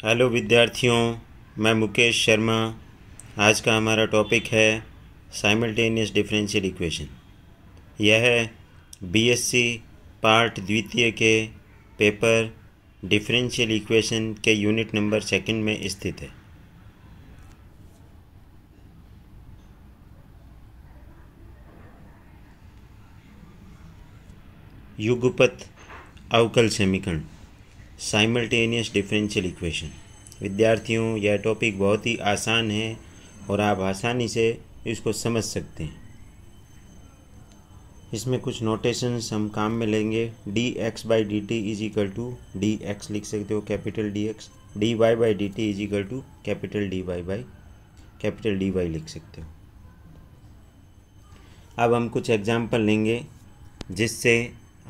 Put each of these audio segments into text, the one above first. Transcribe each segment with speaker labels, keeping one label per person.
Speaker 1: Hello विद्यार्थियों, मैं मुकेश शर्मा। आज का हमारा टॉपिक है साइमल्टेनियस डिफरेंशियल इक्वेशन यह बीएससी पार्ट द्वितीय के पेपर डिफरेंशियल इक्वेशन के यूनिट नंबर सेकंड में स्थित है। युगपत अवकल समीकरण। साइमल्टेनियस डिफरेंशियल इक्वेशन विद्यार्थियों, यह टॉपिक बहुत ही आसान है और आप आसानी से इसको समझ सकते हैं। इसमें कुछ नोटेशंस हम काम में लेंगे। D X by D T is equal to D X लिख सकते हो capital D X D Y by D T is equal to capital D Y by capital D Y लिख सकते हो। अब हम कुछ एग्ज़ाम्पल लेंगे जिससे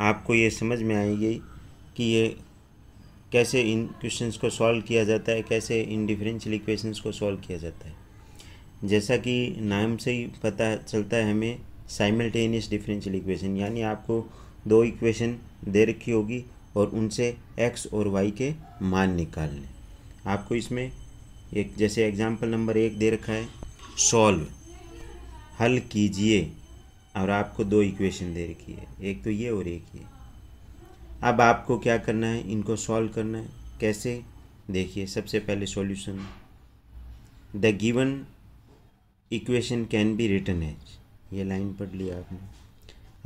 Speaker 1: आपको ये समझ में आएगी कि ये कैसे इन क्वेश्चंस को सॉल्व किया जाता है, कैसे इन डिफरेंशियल इक्वेशंस को सॉल्व किया जाता है। जैसा कि नाम से ही पता चलता है हमें साइमल्टेनियस डिफरेंशियल इक्वेशन यानी आपको दो इक्वेशन दे रखी होगी और उनसे एक्स और वाई के मान निकालने। आपको इसमें एक, जैसे एग्ज़ाम्पल नंबर एक दे रखा है सॉल्व हल कीजिए, और आपको दो इक्वेशन दे रखी है, एक तो ये और एक ये। अब आपको क्या करना है? इनको सॉल्व करना है। कैसे? देखिए, सबसे पहले solution the given equation can be written as ये लाइन पढ़ लिया आपने।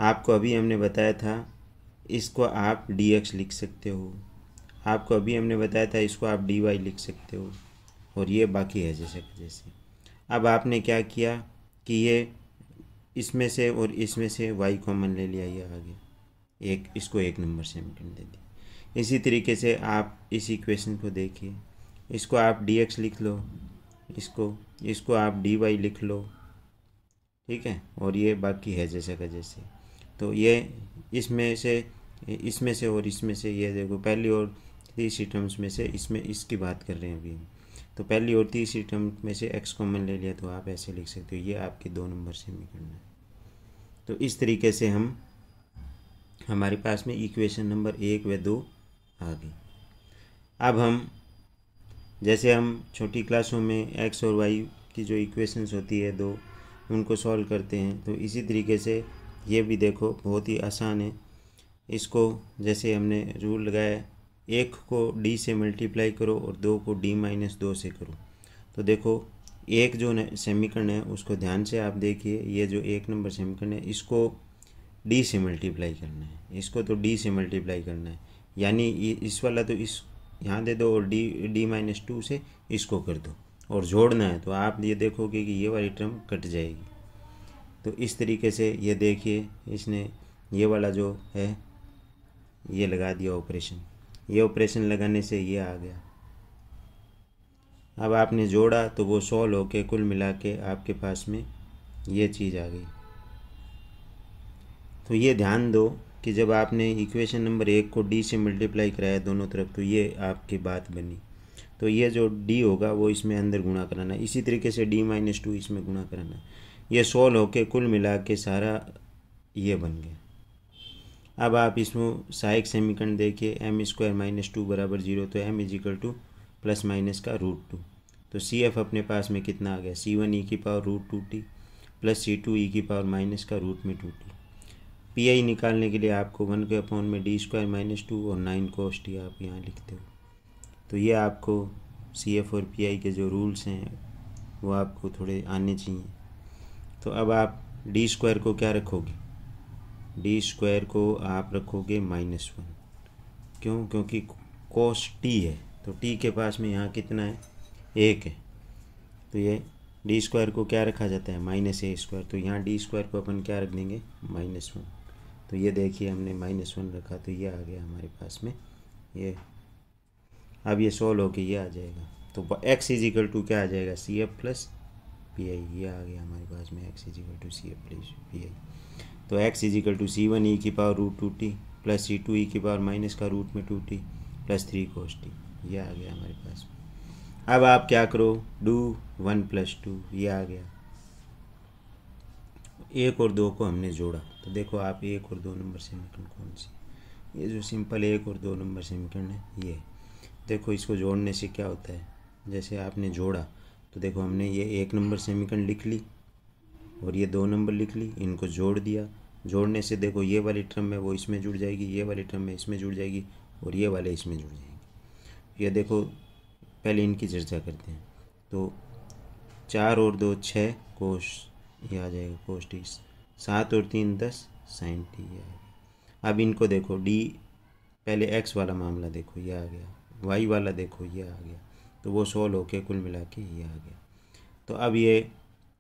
Speaker 1: आपको अभी हमने बताया था, इसको आप डी एक्स लिख सकते हो। आपको अभी हमने बताया था, इसको आप डी वाई लिख सकते हो। और ये बाकी है जैसे जैसे। अब आपने क्या किया कि ये इसमें से और इसमें से वाई कॉमन ले लिया ये आगे। एक, इसको एक नंबर समीकरण दे दी। इसी तरीके से आप इस इक्वेशन को देखिए। इसको आप डी एक्स लिख लो, इसको इसको आप डी वाई लिख लो, ठीक है? और ये बाकी है जैसे का जैसे। तो ये इसमें से इसमें से और इसमें से ये देखो, पहली और तीसरी टर्म्स में से इसमें इसकी बात कर रहे हैं अभी। तो पहली और तीसरी टर्म में से एक्स कॉमन ले लिया तो आप ऐसे लिख सकते हो। ये आपके दो नंबर से समीकरण है। तो इस तरीके से हम हमारे पास में इक्वेशन नंबर एक व दो आ गई। अब हम, जैसे हम छोटी क्लासों में एक्स और वाई की जो इक्वेशंस होती है दो, उनको सॉल्व करते हैं तो इसी तरीके से ये भी देखो, बहुत ही आसान है। इसको जैसे हमने रूल लगाया, एक को डी से मल्टीप्लाई करो और दो को डी माइनस दो से करो। तो देखो, एक जो समीकरण है, उसको ध्यान से आप देखिए, ये जो एक नंबर समीकरण है, इसको डी से मल्टीप्लाई करना है। इसको तो डी से मल्टीप्लाई करना है। यानी इस वाला तो इस यहाँ दे दो और डी डी माइनस टू से इसको कर दो। और जोड़ना है तो आप ये देखोगे कि ये वाली टर्म कट जाएगी। तो इस तरीके से ये देखिए, इसने ये वाला जो है, ये लगा दिया ऑपरेशन। ये ऑपरेशन लगाने से ये आ गया। अब आपने जोड़ा तो वो सॉल्व होके कुल मिला के आपके पास में ये चीज़ आ गई। तो ये ध्यान दो कि जब आपने इक्वेशन नंबर एक को डी से मल्टीप्लाई कराया दोनों तरफ़ तो ये आपकी बात बनी। तो ये जो डी होगा, वो इसमें अंदर गुणा कराना इसी तरीके से डी माइनस टू इसमें गुणा कराना ये सोल्व होके कुल मिला के सारा ये बन गया। अब आप इसमें सहायक समीकरण देखिए एम स्क्वायर माइनस टू बराबर ज़ीरो तो M equal to plus minus का रूट टू तो सी एफ़ अपने पास में कितना आ गया? सी वन ई की power root two T plus C two E की पावर माइनस का रूट में टू टी पी आई निकालने के लिए आपको वन के अपॉन में डी स्क्वायर माइनस टू और नाइन कोस टी आप यहाँ लिखते हो। तो ये आपको सी एफ़ और पी आई के जो रूल्स हैं, वो आपको थोड़े आने चाहिए। तो अब आप डी स्क्वायर को क्या रखोगे? डी स्क्वायर को आप रखोगे माइनस वन। क्यों? क्योंकि कोस टी है। तो टी के पास में यहाँ कितना है? एक है। तो ये डी स्क्वायर को क्या रखा जाता है? Minus A square. तो यहाँ डी स्क्वायर को अपन क्या रख देंगे? Minus one. तो ये देखिए हमने माइनस वन रखा तो ये आ गया हमारे पास में। ये अब ये सोल्व होके ये आ जाएगा। तो एक्स इज़ इक्वल टू क्या आ जाएगा? C F plus P I ये आ गया हमारे पास में X is equal to C F plus P I तो X is equal to C one E की power root two T plus C two E की पावर माइनस का रूट में two T plus three cos T ये आ गया हमारे पास में। अब आप क्या करो? डू वन प्लस टू ये आ गया। एक और दो को हमने जोड़ा। तो देखो आप एक और दो नंबर समीकरण कौन सी? ये जो सिंपल एक और दो नंबर समीकरण है, ये। देखो इसको जोड़ने से क्या होता है? जैसे आपने जोड़ा तो देखो हमने ये एक नंबर सेमीकंड लिख ली और ये दो नंबर लिख ली, इनको जोड़ दिया। जोड़ने से देखो ये वाली ट्रम है, वो इसमें जुड़ जाएगी, ये वाली ट्रम है, इसमें जुड़ जाएगी और ये वाले इसमें जुड़ जाएँगे। ये देखो, पहले इनकी चर्चा करते हैं। तो चार और दो छः कोश, ये आ जाएगा कोश सात और तीन दस साइन टी ये आ गया अब इनको देखो डी पहले एक्स वाला मामला देखो, ये आ गया। वाई वाला देखो, ये आ गया। तो वो सोल्व होके कुल मिला के ये आ गया। तो अब ये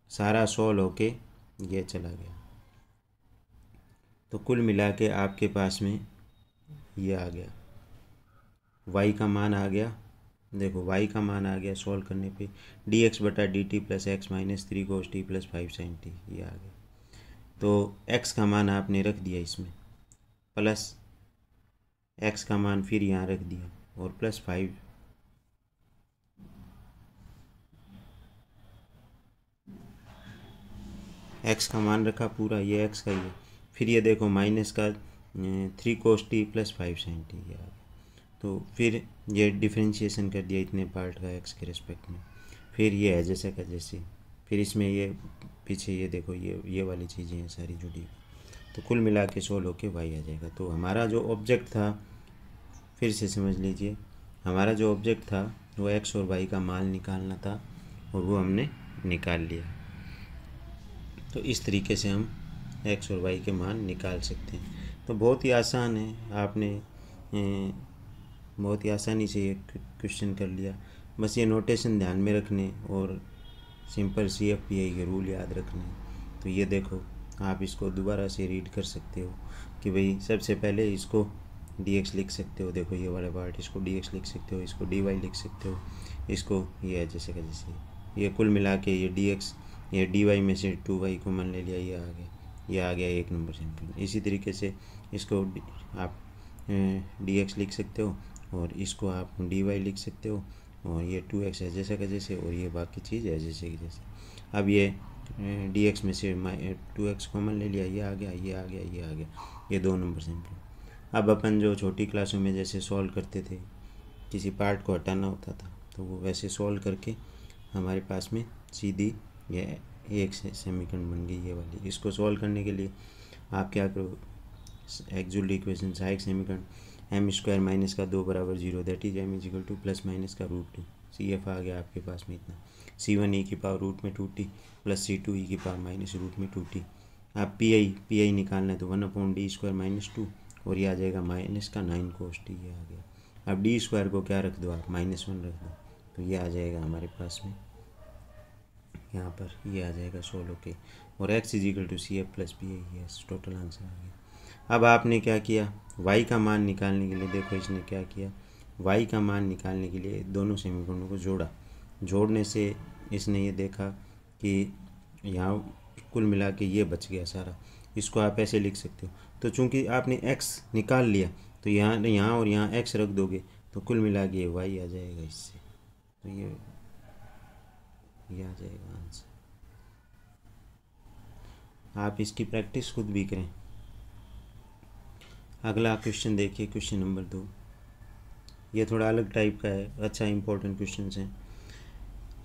Speaker 1: सारा सोल्व होके ये चला गया। तो कुल मिला के आपके पास में ये आ गया। वाई का मान आ गया। देखो वाई का मान आ गया सॉल्व करने पे। डी एक्स बटा D T plus X minus three cos T plus five sine T ये आ गया। तो एक्स का मान आपने रख दिया इसमें प्लस एक्स का मान फिर यहाँ रख दिया, और प्लस फाइव एक्स का मान रखा पूरा, ये एक्स का है फिर ये देखो माइनस का three cos T plus five sine T ये तो फिर ये डिफ्रेंशिएशन कर दिया इतने पार्ट का एक्स के रिस्पेक्ट में। फिर ये है जैसे का जैसे। फिर इसमें ये पीछे ये देखो, ये ये वाली चीज़ें हैं सारी जुड़ी तो कुल मिला के सोल्व होके वाई आ जाएगा। तो हमारा जो ऑब्जेक्ट था, फिर से समझ लीजिए, हमारा जो ऑब्जेक्ट था, वो एक्स और वाई का माल निकालना था और वो हमने निकाल लिया। तो इस तरीके से हम एक्स और वाई के मान निकाल सकते हैं। तो बहुत ही आसान है, आपने बहुत ही आसानी से ये क्वेश्चन कर लिया। बस ये नोटेशन ध्यान में रखने और simple C F P I के रूल याद रखने तो ये देखो, आप इसको दोबारा से रीड कर सकते हो कि भाई सबसे पहले इसको डी एक्स लिख सकते हो। देखो ये वाला पार्ट इसको डी एक्स लिख सकते हो, इसको डी वाई लिख सकते हो, इसको ये जैसे का जैसे। ये कुल मिला के ये डी एक्स ये डी वाई में से टू वाई को मान ले लिया, ये आ गया, ये आ गया एक नंबर सिंपल। इसी तरीके से इसको आप डी एक्स लिख सकते हो और इसको आप डी वाई लिख सकते हो। और ये टू एक्स है, जैसा का जैसे, और ये बाकी चीज़ है, जैसे कि जैसे। अब ये डी एक्स में से टू एक्स कॉमन ले लिया, ये आ गया, ये आ गया, ये आ गया, ये दो नंबर सिंपल अब अपन जो छोटी क्लासों में जैसे सॉल्व करते थे, किसी पार्ट को हटाना होता था तो वो वैसे सॉल्व करके हमारे पास में सीधी ये एक सेमीकंड बन गई ये वाली। इसको सॉल्व करने के लिए आप क्या करो एक्जुअल इक्वेशन सहायक सेमीकंड एम स्क्वायर माइनस का दो बराबर zero that is M equal to plus minus का रूट टू सी एफ़ आ गया आपके पास में इतना। सी वन ई की पावर रूट में two T plus C two E की पावर माइनस रूट में टू टी आप पी आई पी आई निकालना है तो one upon D square minus two और ये आ जाएगा माइनस का नाइन कोस टी ये आ गया। अब डी स्क्वायर को क्या रख दो आप? माइनस वन रख दो। तो ये आ जाएगा हमारे पास में। यहाँ पर ये आ जाएगा सोलो के। और X equal to C F plus P I yes total answer आ गया। अब आपने क्या किया? वाई का मान निकालने के लिए देखो इसने क्या किया। वाई का मान निकालने के लिए दोनों समीकरणों को जोड़ा। जोड़ने से इसने ये देखा कि यहाँ कुल मिला के ये बच गया सारा। इसको आप ऐसे लिख सकते हो। तो चूँकि आपने एक्स निकाल लिया तो यहाँ यहाँ और यहाँ एक्स रख दोगे तो कुल मिला के वाई आ जाएगा इससे। तो ये ये आ जाएगा आंसर आप इसकी प्रैक्टिस खुद भी करें। अगला क्वेश्चन देखिए क्वेश्चन नंबर दो। ये थोड़ा अलग टाइप का है अच्छा इंपॉर्टेंट क्वेश्चन है।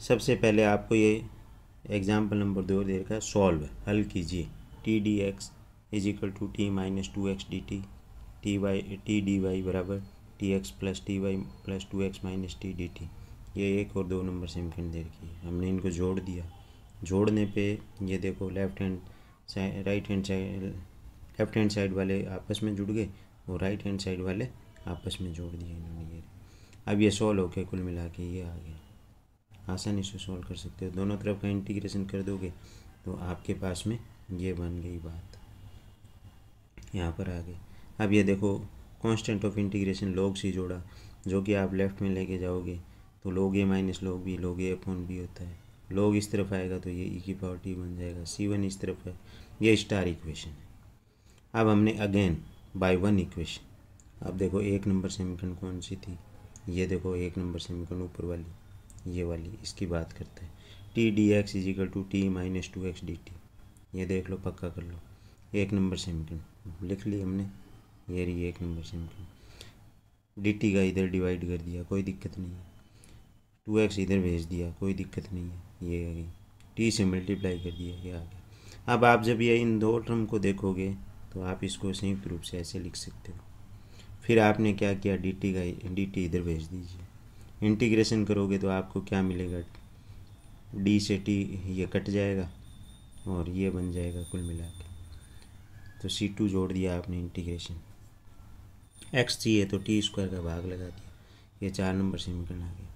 Speaker 1: सबसे पहले आपको ये एग्ज़ाम्पल नंबर दो दे रखा है सॉल्व हल कीजिए। T D X is equal to T minus two X D T T Y T D Y बराबर T X plus T Y plus two X minus T D T ये एक और दो नंबर सेमकंड दे रखी है। हमने इनको जोड़ दिया। जोड़ने पे ये देखो left hand right hand side left hand side वाले आपस में जुड़ गए और राइट हैंड साइड वाले आपस में जोड़ दिए इन्होंने ये। अब ये सॉल्व होके कुल मिला के ये आ गया। आसानी से सॉल्व कर सकते हो। दोनों तरफ़ का इंटीग्रेशन कर दोगे तो आपके पास में ये बन गई बात। यहाँ पर आ गए। अब ये देखो constant of integration log C जोड़ा, जो कि आप लेफ़्ट में लेके जाओगे तो लोग ए माइनस लोग बी लोग ए अपॉन बी होता है। लोग इस तरफ़ आएगा तो ये ई e की पावर टी बन जाएगा। सी वन इस तरफ़ है। ये स्टार इक्वेशन है। अब हमने अगेन बाय वन इक्वेशन अब देखो एक नंबर सेमीकंड कौन सी थी? ये देखो एक नंबर सेमीकंड ऊपर वाली, ये वाली, इसकी बात करते हैं। T d x is equal to t minus two x d t ये देख लो, पक्का कर लो। एक नंबर सेमीकंड लिख ली हमने, ये रही एक नंबर सेमीकंड डी टी का इधर डिवाइड कर दिया, कोई दिक्कत नहीं है। टू एक्स इधर भेज दिया, कोई दिक्कत नहीं है, ये आ गई टी से मल्टीप्लाई कर दिया, ये आ गया। अब आप जब ये इन दो टर्म को देखोगे तो आप इसको संयुक्त रूप से ऐसे लिख सकते हो। फिर आपने क्या किया? डी टी का डी टी इधर भेज दीजिए। इंटीग्रेशन करोगे तो आपको क्या मिलेगा? डी से टी ये कट जाएगा और ये बन जाएगा कुल मिला के। तो सी टू जोड़ दिया आपने इंटीग्रेशन एक्स चाहिए तो टी स्क्वायर का भाग लगा दिया। ये चार नंबर समीकरण आ गया।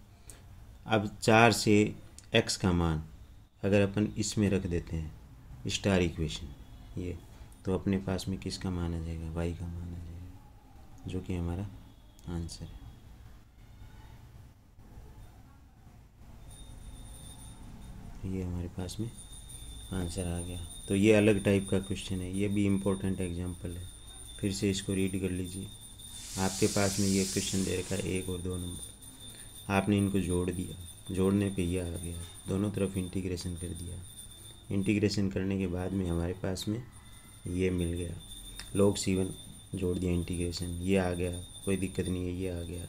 Speaker 1: अब चार से एक्स का मान अगर अपन इसमें रख देते हैं स्टार इक्वेशन ये। तो अपने पास में किसका मान जाएगा? वाई का मान जाएगा, जो कि हमारा आंसर है। ये हमारे पास में आंसर आ गया। तो ये अलग टाइप का क्वेश्चन है, ये भी इम्पोर्टेंट एग्जांपल है। फिर से इसको रीड कर लीजिए। आपके पास में ये क्वेश्चन दे रखा है, एक और दो नंबर आपने इनको जोड़ दिया। जोड़ने पे ये आ गया। दोनों तरफ़ इंटीग्रेशन कर दिया। इंटीग्रेशन करने के बाद में हमारे पास में ये मिल गया। लोग सीवन जोड़ दिया इंटीग्रेशन ये आ गया, कोई दिक्कत नहीं है, ये आ गया।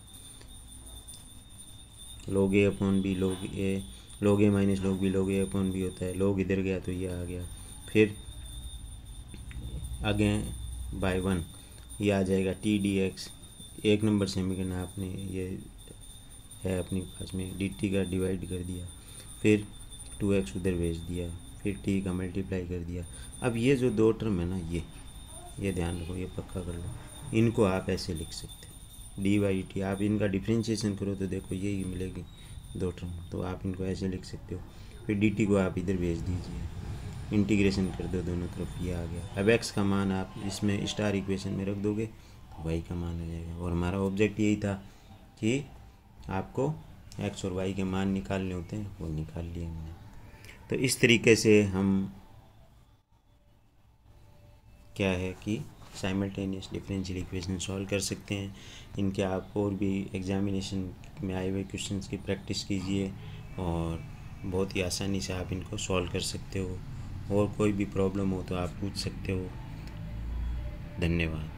Speaker 1: लोग ए अपॉन बी लोग ए लोग ए माइनस लोग बी लोग ए अपॉन बी होता है। लोग इधर गया तो ये आ गया। फिर आगे बाय वन ये आ जाएगा टी डी एक्स एक नंबर समीकरण आपने ये है अपने पास में। डी टी का डिवाइड कर दिया। फिर टू एक्स उधर भेज दिया। फिर टी का मल्टीप्लाई कर दिया। अब ये जो दो टर्म है ना, ये ये ध्यान रखो, ये पक्का कर लो। इनको आप ऐसे लिख सकते हो। डी वाई टी आप इनका डिफ्रेंशिएशन करो तो देखो यही मिलेगी दो टर्म तो आप इनको ऐसे लिख सकते हो। फिर डी टी को आप इधर भेज दीजिए। इंटीग्रेशन कर दो दोनों तरफ़, ये आ गया। अब एक्स का मान आप इसमें स्टार इक्वेशन में रख दोगे तो वाई का मान आ जाएगा। और हमारा ऑब्जेक्ट यही था कि आपको एक्स और वाई के मान निकालने होते हैं, वो निकाल लिए हमने। तो इस तरीके से हम क्या है कि साइमल्टेनियस डिफरेंशियल इक्वेशन सॉल्व कर सकते हैं। इनके आप और भी एग्जामिनेशन में आए हुए क्वेश्चंस की प्रैक्टिस कीजिए और बहुत ही आसानी से आप इनको सॉल्व कर सकते हो। और कोई भी प्रॉब्लम हो तो आप पूछ सकते हो। धन्यवाद।